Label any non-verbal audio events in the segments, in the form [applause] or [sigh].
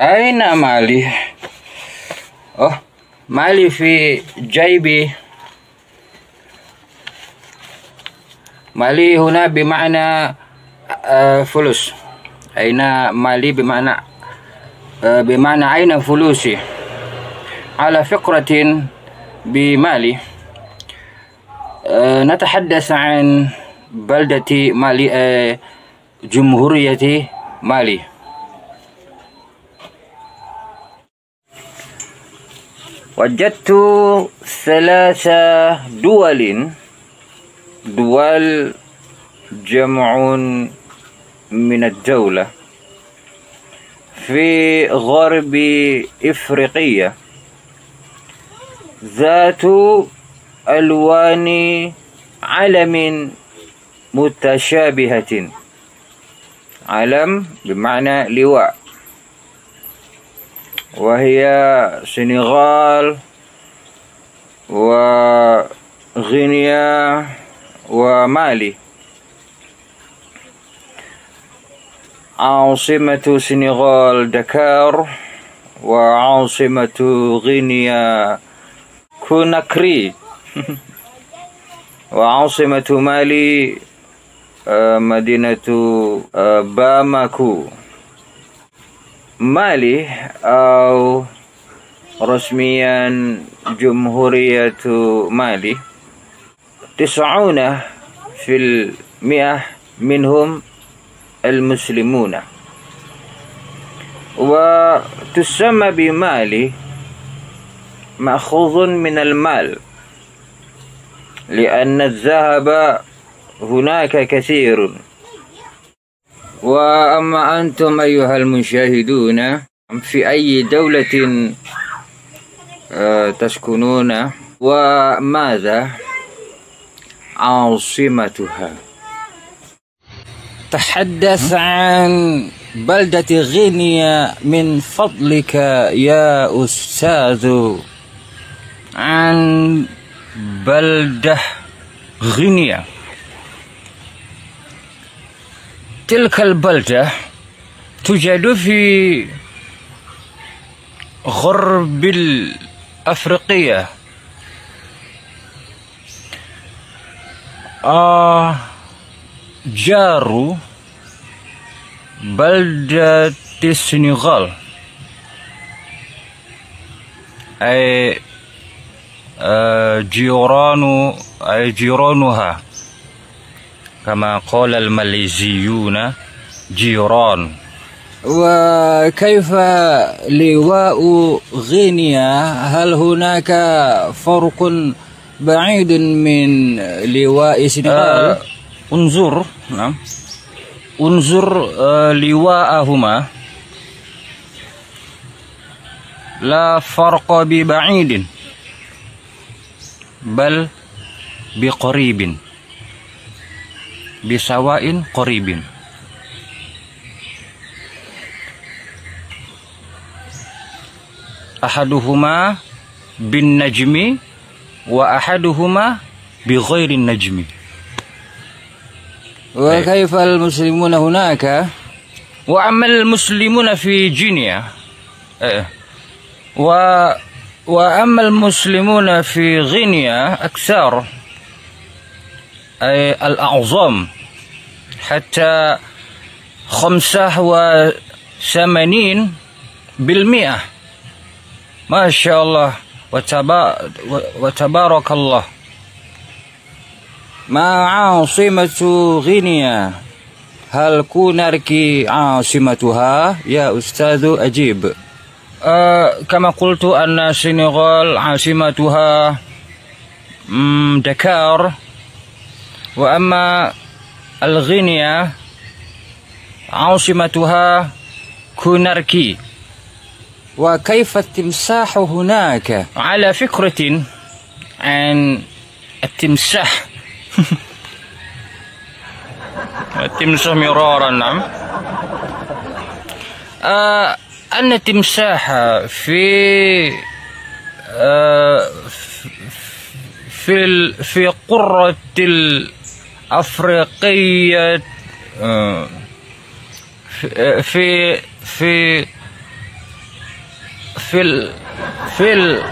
أين مالي؟ أوه مالي في جيبي مالي هنا بمعنى آه، فلوس أين مالي بمعنى آه، بمعنى أين فلوسي على فكرة بمالي آه، نتحدث عن بلدة مالي جمهورية مالي وجدت ثلاث دول. دول جمع من الدولة في غرب إفريقيا. ذات ألوان علم متشابهة. علم بمعنى لواء. وهي سنغال وغينيا ومالي. عاصمة سنغال دكار وعاصمة غينيا كوناكري. [laughs] وعاصمة مالي آه، مدينة آه، باماكو. مالي أو رسميا جمهورية مالي. تسعون في المئة منهم المسلمون. وتسمى بمالي مأخوذ من المال لأن الذهب هناك كثير. وأما أنتم أيها المشاهدون في أي دولة آه، تسكنون؟ وماذا عاصمتها؟ تحدث عن بلدة غينيا من فضلك يا أستاذ عن بلدة غينيا. تلك البلدة توجد في غرب الأفريقية. جار بلدة السنغال. أي آه جيران أي جيرانها. كما قال الماليزيون جيران وكيف لواء غينيا هل هناك فرق بعيد من لواء سنغال آه انظر نعم انظر آه لواءهما لا فرق ببعيد بل بقريب بسواء قريب. أحدهما بالنجم وأحدهما بغير النجم. وكيف المسلمون هناك؟ وأما المسلمون في جينيا إيه. و وأما المسلمون في غينيا أكثر. أي الأعظم حتى خمسة وثمانين بالمئة. ما شاء الله. وتبارك الله. ما عاصمة غينيا؟ هل كوناركي عاصمتها؟ يا أستاذ أجيب. أه كما قلت أن السنغال عاصمتها دكار. وأما الغينيا عاصمتها كوناركي. وكيف التمساح هناك؟ على فكرة عن التمساح. [laughs] التمساح مرارا نعم. آه أن التمساح في آه في في قرة آه في في في ال في ال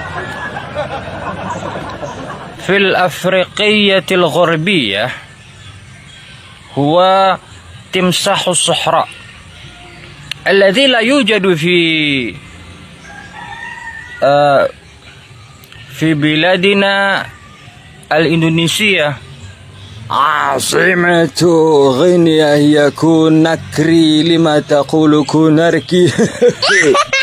في الأفريقية الغربية هو تمساح الصحراء الذي لا يوجد في آه، في بلادنا الإندونيسية. عاصمة غينيا هي كوناكري لما تقول كوناركي [laughs]